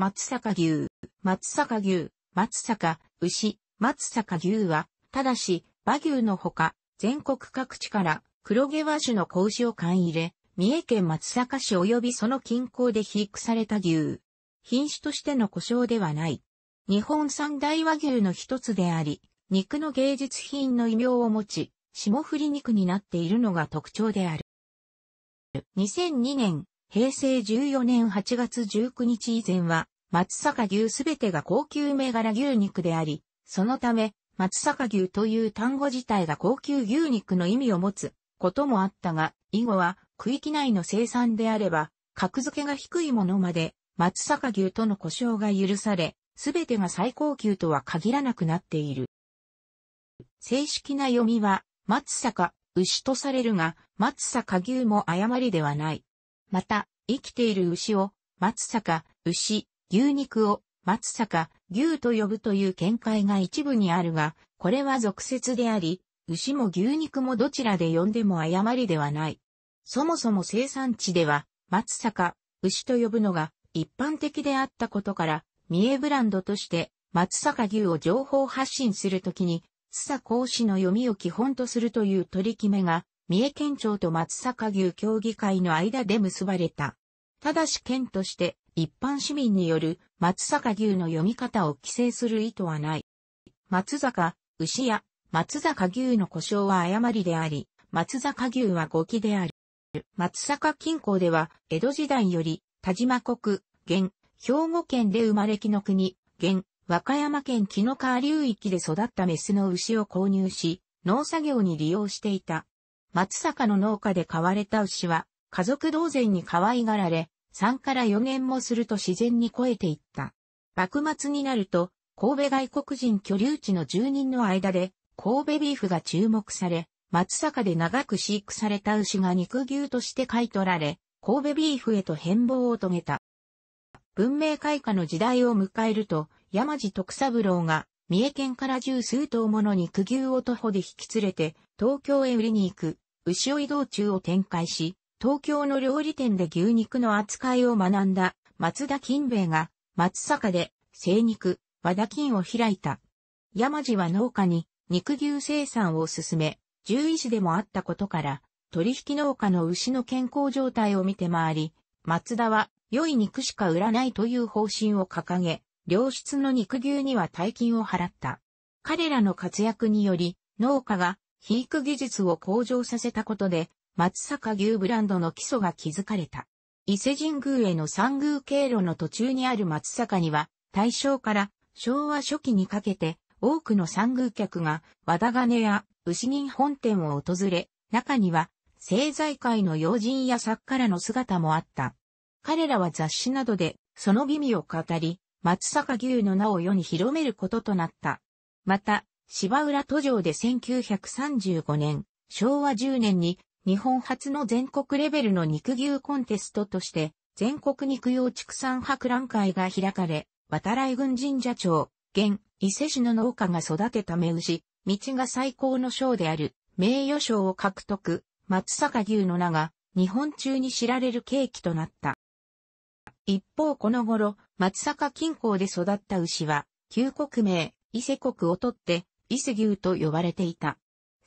松阪牛、松阪牛、松阪、牛、松阪牛は、ただし、馬牛のほか、全国各地から黒毛和種の子牛を買い入れ、三重県松阪市及びその近郊で肥育された牛。品種としての故障ではない。日本三大和牛の一つであり、肉の芸術品の異名を持ち、霜降り肉になっているのが特徴である。2002年、平成14年8月19日以前は、松阪牛すべてが高級銘柄牛肉であり、そのため、松阪牛という単語自体が高級牛肉の意味を持つこともあったが、以後は区域内の生産であれば、格付けが低いものまで松阪牛との故障が許され、すべてが最高級とは限らなくなっている。正式な読みは、松阪、牛とされるが、松阪牛も誤りではない。また、生きている牛を、松阪、牛、牛肉を、松阪、牛と呼ぶという見解が一部にあるが、これは俗説であり、牛も牛肉もどちらで呼んでも誤りではない。そもそも生産地では、松阪、牛と呼ぶのが一般的であったことから、三重ブランドとして松阪牛を情報発信するときに、須佐講師の読みを基本とするという取り決めが、三重県庁と松阪牛協議会の間で結ばれた。ただし県として一般市民による松阪牛の読み方を規制する意図はない。松坂、牛や松坂牛の故障は誤りであり、松坂牛は語気である。松坂近郊では江戸時代より田島国、現、兵庫県で生まれ木の国、現、和歌山県木の川流域で育ったメスの牛を購入し、農作業に利用していた。松坂の農家で飼われた牛は、家族同然に可愛がられ、3から4年もすると自然に肥えていった。幕末になると、神戸外国人居留地の住人の間で、神戸ビーフが注目され、松坂で長く飼育された牛が肉牛として買い取られ、神戸ビーフへと変貌を遂げた。文明開化の時代を迎えると、山地徳三郎が、三重県から十数頭もの肉牛を徒歩で引き連れて、東京へ売りに行く、牛追い道中を展開し、東京の料理店で牛肉の扱いを学んだ松田金兵衛が、松坂で精肉、和田金を開いた。山地は農家に肉牛生産を進め、獣医師でもあったことから、取引農家の牛の健康状態を見て回り、松田は良い肉しか売らないという方針を掲げ、良質の肉牛には大金を払った。彼らの活躍により、農家が肥育技術を向上させたことで、松坂牛ブランドの基礎が築かれた。伊勢神宮への三宮経路の途中にある松坂には、大正から昭和初期にかけて、多くの三宮客が和田金や牛銀本店を訪れ、中には政財界の要人や作家らの姿もあった。彼らは雑誌などでその美味を語り、松坂牛の名を世に広めることとなった。また、芝浦途上で1935年、昭和10年に日本初の全国レベルの肉牛コンテストとして、全国肉用畜産博覧会が開かれ、渡来郡神社町、現、伊勢市の農家が育てた目牛、道が最高の賞である、名誉賞を獲得。松阪牛の名が日本中に知られるケーキとなった。一方この頃、松阪近郊で育った牛は、旧国名、伊勢国をとって、伊勢牛と呼ばれていた。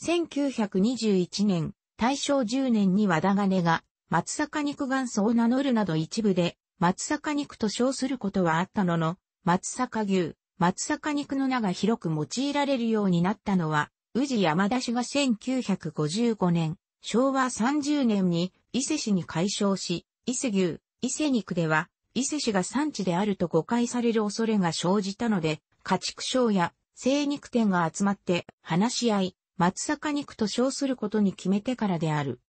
1921年、大正10年に和田金が、松阪肉元祖を名乗るなど一部で、松阪肉と称することはあったのの、松阪牛、松阪肉の名が広く用いられるようになったのは、宇治山田氏が1955年、昭和30年に伊勢市に改称し、伊勢牛、伊勢肉では、伊勢市が産地であると誤解される恐れが生じたので、家畜商や精肉店が集まって話し合い、松坂肉と称することに決めてからである。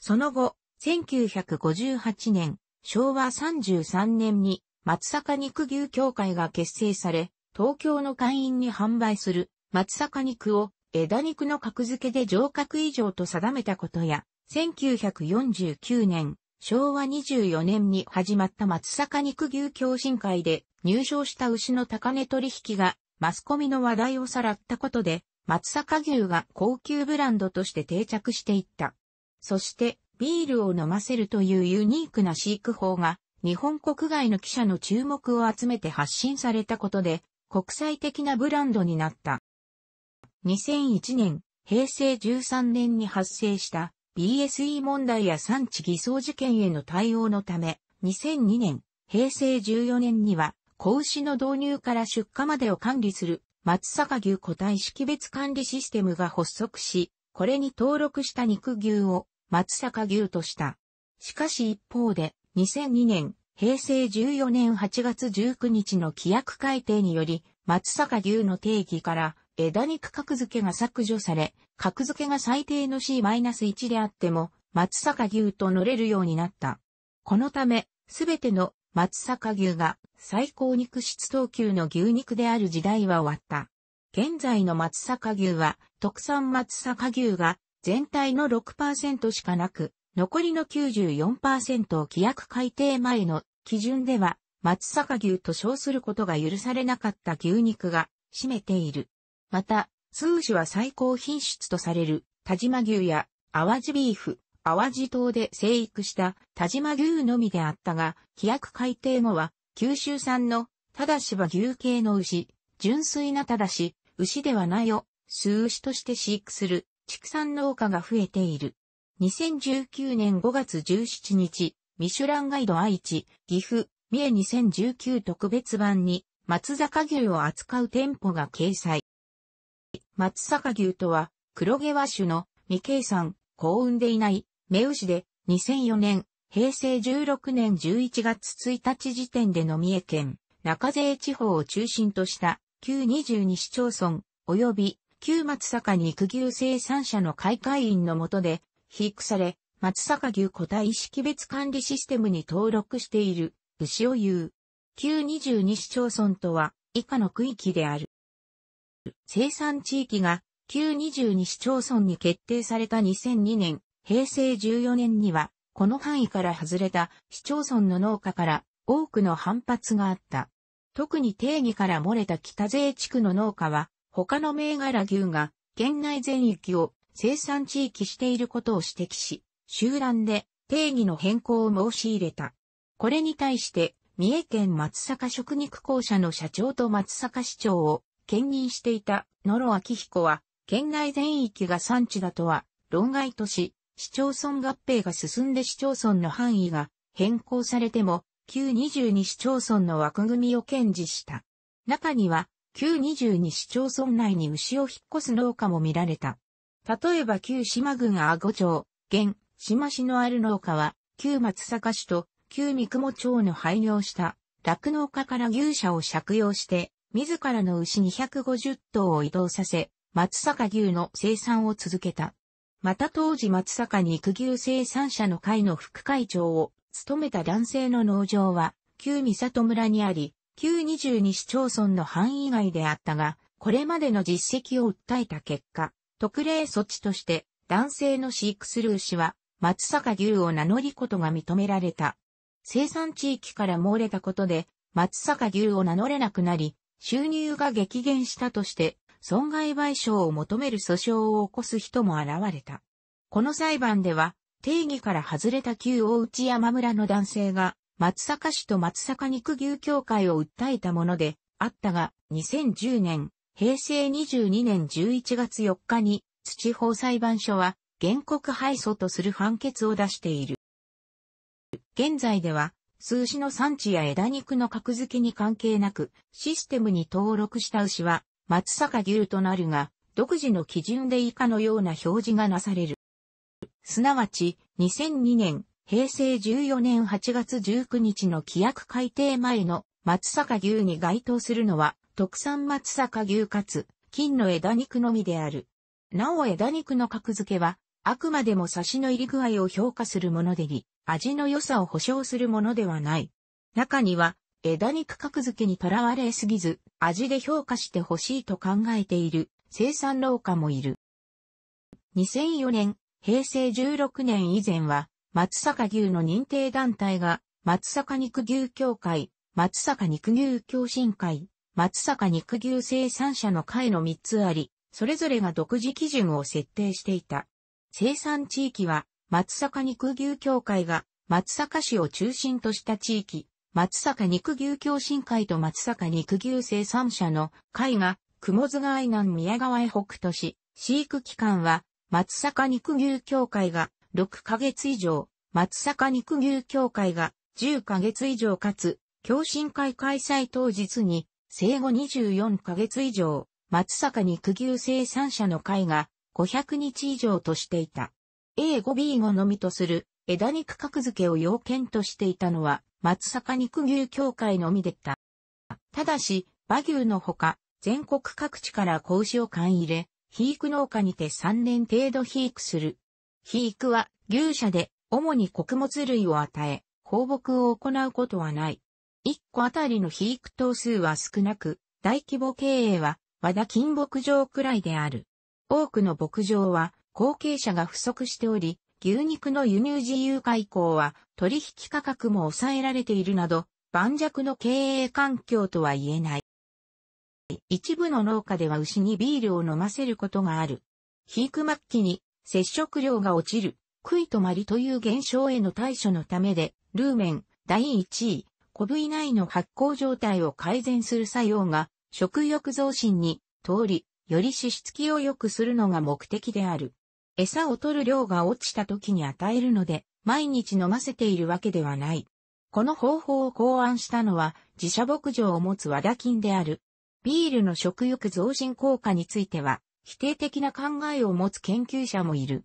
その後、1958年、昭和33年に松坂肉牛協会が結成され、東京の会員に販売する松坂肉を枝肉の格付けで上格以上と定めたことや、1949年、昭和24年に始まった松阪肉牛共進会で入賞した牛の高値取引がマスコミの話題をさらったことで、松阪牛が高級ブランドとして定着していった。そして、ビールを飲ませるというユニークな飼育法が日本国外の記者の注目を集めて発信されたことで、国際的なブランドになった。2001年、平成13年に発生した BSE 問題や産地偽装事件への対応のため、2002年、平成14年には、子牛の導入から出荷までを管理する松阪牛個体識別管理システムが発足し、これに登録した肉牛を松阪牛とした。しかし一方で、2002年、平成14年8月19日の規約改定により、松阪牛の定義から枝肉格付けが削除され、格付けが最低の C-1 であっても、松阪牛と乗れるようになった。このため、すべての松阪牛が最高肉質等級の牛肉である時代は終わった。現在の松阪牛は、特産松阪牛が全体の6%しかなく、残りの94%を規約改定前の基準では、松阪牛と称することが許されなかった牛肉が占めている。また、数種は最高品質とされる、田島牛や、淡路ビーフ、淡路島で生育した田島牛のみであったが、規約改定後は、九州産の、ただしは牛系の牛、純粋なただし、牛ではないを、数牛として飼育する、畜産農家が増えている。2019年5月17日、ミシュランガイド愛知、岐阜、三重2019特別版に松坂牛を扱う店舗が掲載。松坂牛とは黒毛和種の未計算、幸運でいない、目牛で2004年、平成16年11月1日時点での三重県、中勢地方を中心とした旧22市町村、及び旧松坂肉牛生産者の開会員の下で肥育され、松阪牛個体識別管理システムに登録している牛を言う。旧22市町村とは以下の区域である。生産地域が旧22市町村に決定された2002年、平成14年には、この範囲から外れた市町村の農家から多くの反発があった。特に定義から漏れた北税地区の農家は、他の銘柄牛が県内全域を生産地域していることを指摘し、集団で定義の変更を申し入れた。これに対して、三重県松阪食肉公社の社長と松阪市長を兼任していた野呂明彦は、県内全域が産地だとは論外とし、市町村合併が進んで市町村の範囲が変更されても、旧22市町村の枠組みを堅持した。中には、旧22市町村内に牛を引っ越す農家も見られた。例えば旧島郡阿護町、現、島市のある農家は、旧松阪市と旧三雲町の廃業した酪農家から牛舎を借用して、自らの牛250頭を移動させ、松阪牛の生産を続けた。また当時松阪肉牛生産者の会の副会長を務めた男性の農場は、旧三里村にあり、旧22市町村の範囲外であったが、これまでの実績を訴えた結果、特例措置として男性の飼育する牛は松阪牛を名乗りことが認められた。生産地域から漏れたことで松阪牛を名乗れなくなり、収入が激減したとして損害賠償を求める訴訟を起こす人も現れた。この裁判では定義から外れた旧大内山村の男性が松阪市と松阪肉牛協会を訴えたものであったが、2010年平成22年11月4日に土法裁判所は原告敗訴とする判決を出している。現在では数詞の産地や枝肉の格付けに関係なくシステムに登録した牛は松阪牛となるが独自の基準で以下のような表示がなされる。すなわち2002年平成14年8月19日の規約改定前の松阪牛に該当するのは特産松阪牛かつ、金の枝肉のみである。なお枝肉の格付けは、あくまでも差しの入り具合を評価するものでり、味の良さを保証するものではない。中には、枝肉格付けにとらわれすぎず、味で評価してほしいと考えている生産農家もいる。2004年、平成16年以前は、松阪牛の認定団体が、松阪肉牛協会、松阪肉牛共進会、松阪肉牛生産者の会の3つあり、それぞれが独自基準を設定していた。生産地域は、松阪肉牛協会が松阪市を中心とした地域、松阪肉牛共進会と松阪肉牛生産者の会が、雲津川南宮川へ北斗し、飼育期間は、松阪肉牛協会が6ヶ月以上、松阪肉牛協会が10ヶ月以上かつ、共進会開催当日に、生後24ヶ月以上、松阪肉牛生産者の会が500日以上としていた。A5B5 のみとする枝肉格付けを要件としていたのは松阪肉牛協会のみでった。ただし、馬牛のほか、全国各地から子牛を買い入れ、肥育農家にて3年程度肥育する。肥育は牛舎で主に穀物類を与え、放牧を行うことはない。1個あたりの肥育頭数は少なく、大規模経営は和田金牧場くらいである。多くの牧場は後継者が不足しており、牛肉の輸入自由化以降は取引価格も抑えられているなど、盤石の経営環境とは言えない。一部の農家では牛にビールを飲ませることがある。肥育末期に接触量が落ちる、食い止まりという現象への対処のためで、ルーメン、第1位、小部位内の発酵状態を改善する作用が、食欲増進に通り、より脂質気を良くするのが目的である。餌を取る量が落ちた時に与えるので、毎日飲ませているわけではない。この方法を考案したのは、自社牧場を持つ和田金である。ビールの食欲増進効果については、否定的な考えを持つ研究者もいる。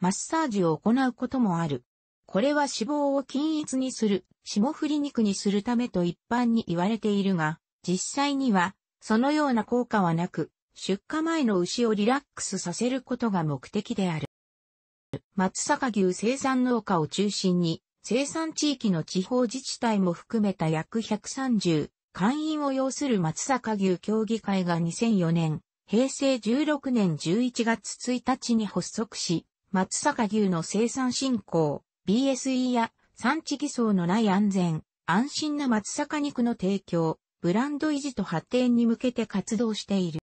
マッサージを行うこともある。これは脂肪を均一にする、霜降り肉にするためと一般に言われているが、実際には、そのような効果はなく、出荷前の牛をリラックスさせることが目的である。松阪牛生産農家を中心に、生産地域の地方自治体も含めた約130、会員を要する松阪牛協議会が2004年、平成16年11月1日に発足し、松阪牛の生産振興、BSE や産地偽装のない安全、安心な松阪肉の提供、ブランド維持と発展に向けて活動している。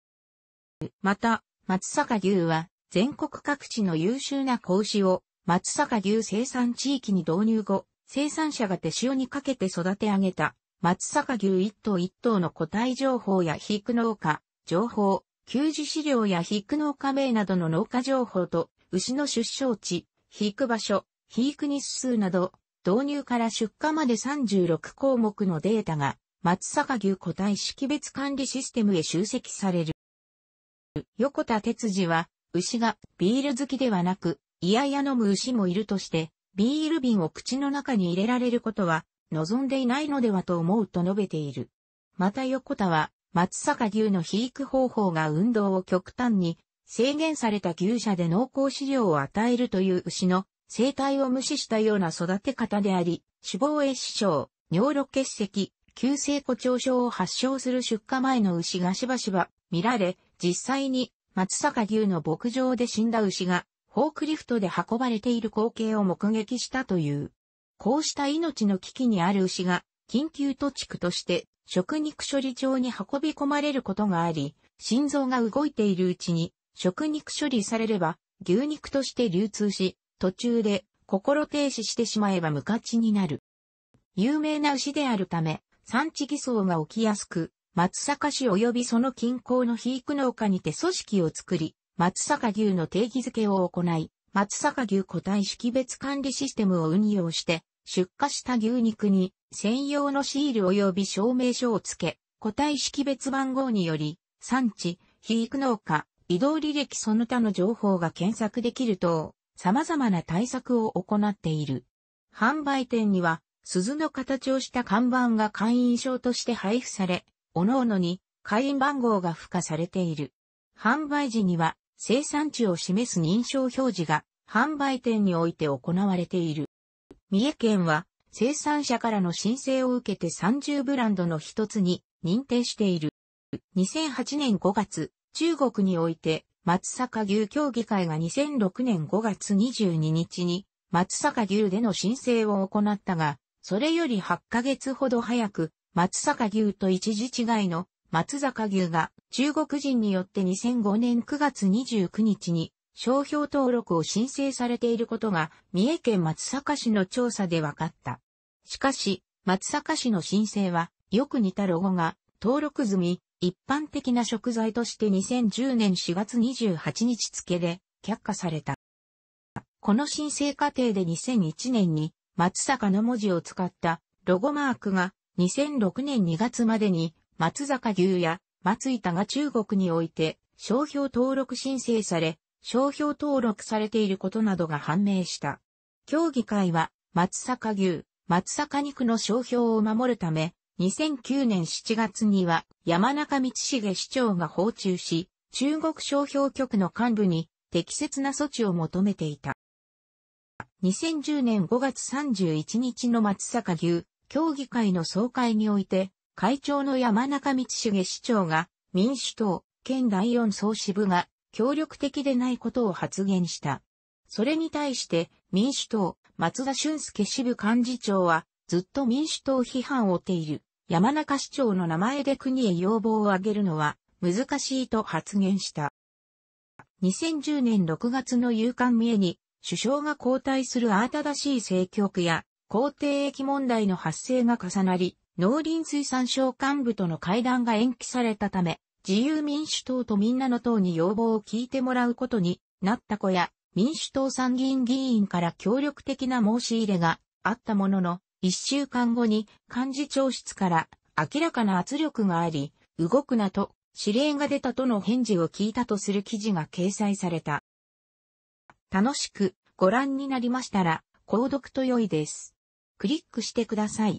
また、松阪牛は全国各地の優秀な子牛を松阪牛生産地域に導入後、生産者が手塩にかけて育て上げた松阪牛一頭一頭の個体情報や肥育農家、情報、給仕資料や肥育農家名などの農家情報と牛の出生地、肥育場所、肥育日数など、導入から出荷まで36項目のデータが松阪牛個体識別管理システムへ集積される。横田哲司は、牛がビール好きではなく、いやいや飲む牛もいるとして、ビール瓶を口の中に入れられることは、望んでいないのではと思うと述べている。また横田は、松阪牛の肥育方法が運動を極端に制限された牛舎で濃厚飼料を与えるという牛の生態を無視したような育て方であり、脂肪炎死症、尿路結石、急性固腸症を発症する出荷前の牛がしばしば見られ、実際に松阪牛の牧場で死んだ牛がフォークリフトで運ばれている光景を目撃したという。こうした命の危機にある牛が緊急土地区として食肉処理場に運び込まれることがあり、心臓が動いているうちに食肉処理されれば牛肉として流通し、途中で心停止してしまえば無価値になる。有名な牛であるため、産地偽装が起きやすく、松阪市及びその近郊の肥育農家にて組織を作り、松阪牛の定義づけを行い、松阪牛個体識別管理システムを運用して、出荷した牛肉に専用のシール及び証明書を付け、個体識別番号により、産地、肥育農家、移動履歴その他の情報が検索できると、様々な対策を行っている。販売店には鈴の形をした看板が会員証として配布され、各々に会員番号が付加されている。販売時には生産地を示す認証表示が販売店において行われている。三重県は生産者からの申請を受けて30ブランドの一つに認定している。2008年5月、中国において松阪牛協議会が2006年5月22日に松阪牛での申請を行ったが、それより8ヶ月ほど早く、松阪牛と一時違いの松坂牛が中国人によって2005年9月29日に商標登録を申請されていることが三重県松阪市の調査で分かった。しかし、松阪市の申請はよく似たロゴが登録済み、一般的な食材として2010年4月28日付で却下された。この申請過程で2001年に松坂の文字を使ったロゴマークが2006年2月までに松坂牛や松板が中国において商標登録申請され、商標登録されていることなどが判明した。協議会は松坂牛、松坂肉の商標を守るため、2009年7月には山中道重市長が訪中し、中国商標局の幹部に適切な措置を求めていた。2010年5月31日の松坂牛協議会の総会において、会長の山中道重市長が民主党、県第四総支部が協力的でないことを発言した。それに対して民主党、松田俊介支部幹事長はずっと民主党批判を追っている山中市長の名前で国へ要望を挙げるのは難しいと発言した。2010年6月の夕刊見えに首相が交代する慌ただしい政局や公定駅問題の発生が重なり、農林水産省幹部との会談が延期されたため、自由民主党とみんなの党に要望を聞いてもらうことになった子や、民主党参議院議員から協力的な申し入れがあったものの、一週間後に幹事長室から明らかな圧力があり、動くなと指令が出たとの返事を聞いたとする記事が掲載された。楽しくご覧になりましたら、購読と良いです。クリックしてください。